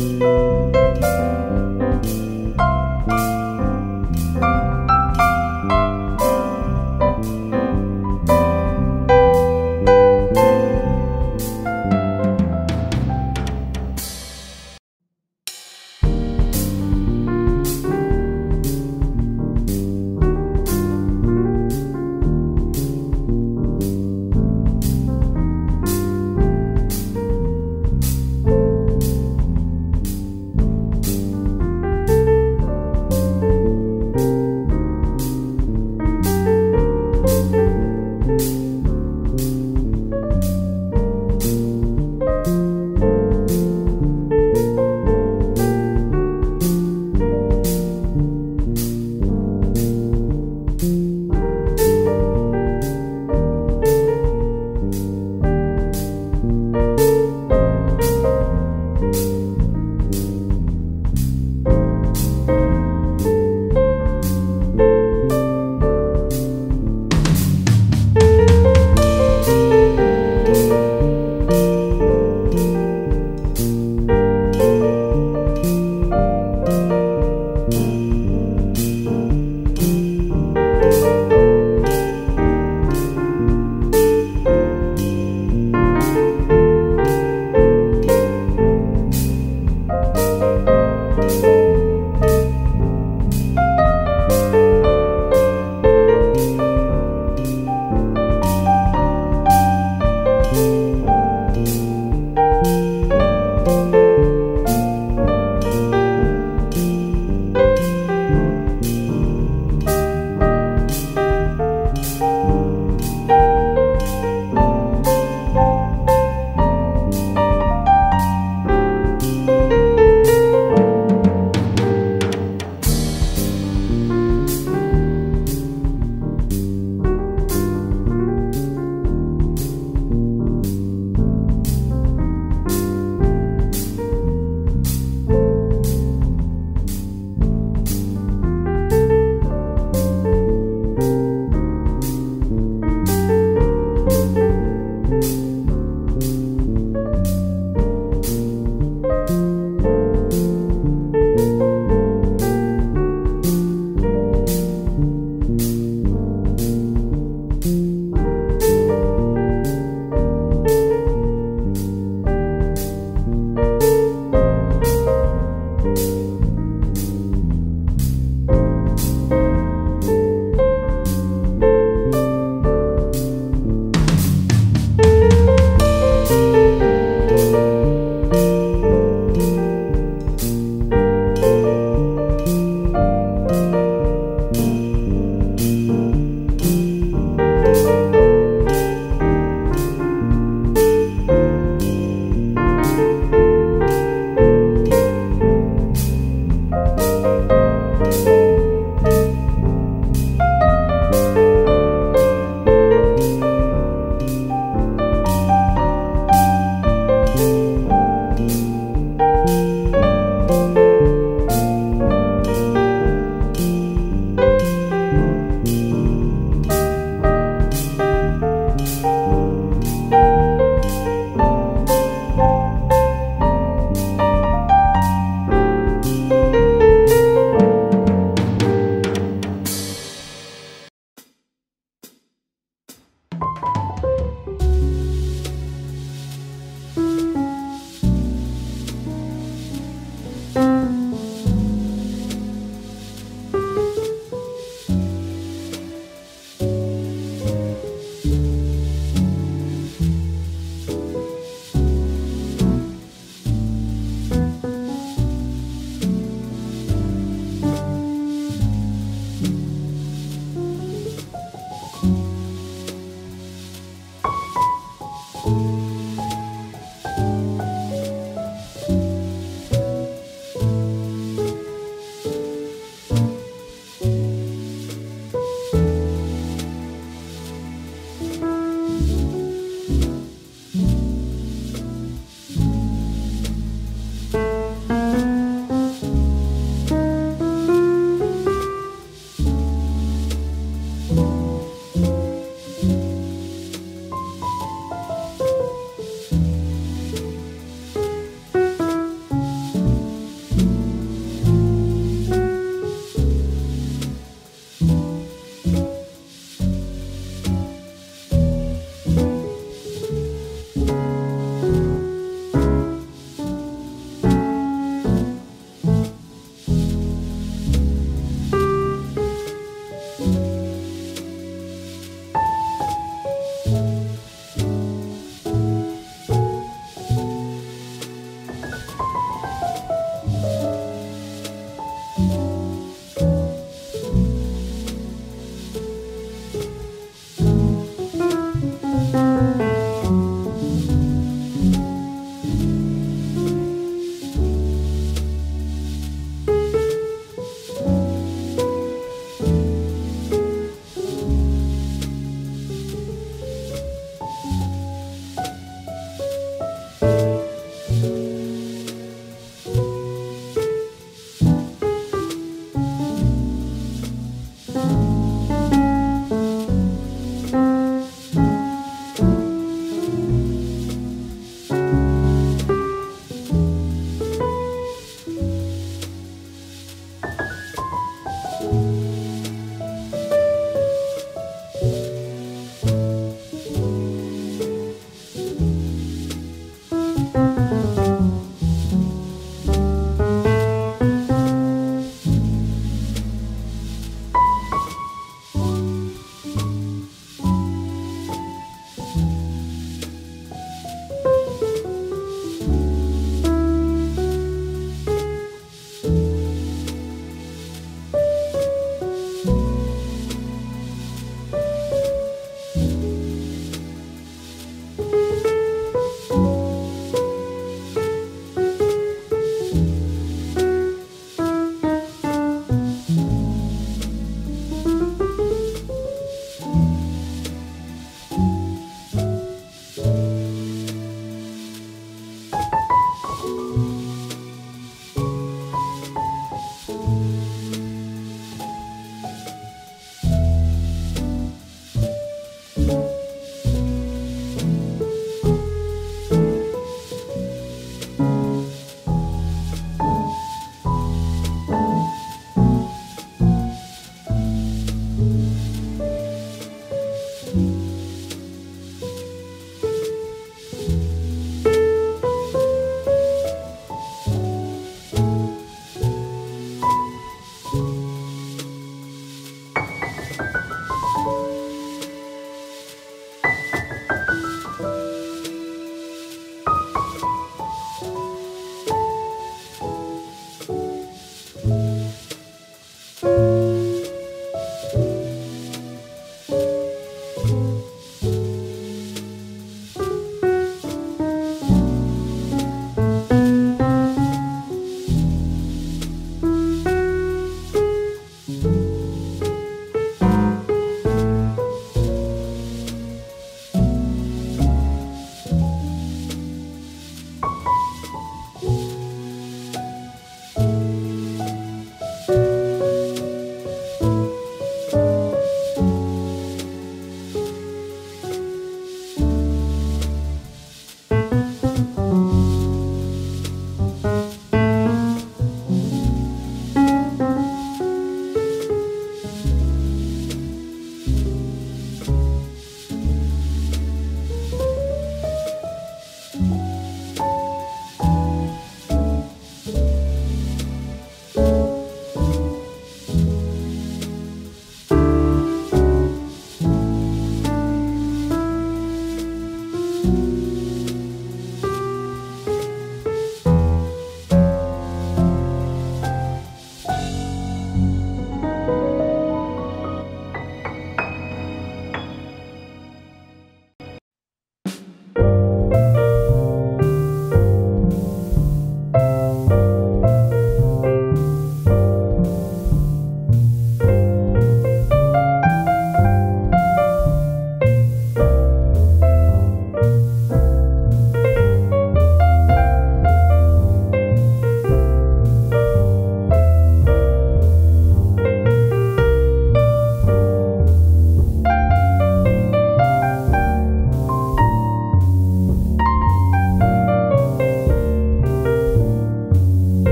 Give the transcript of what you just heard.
Música